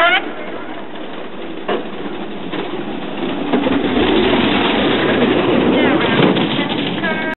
Eric?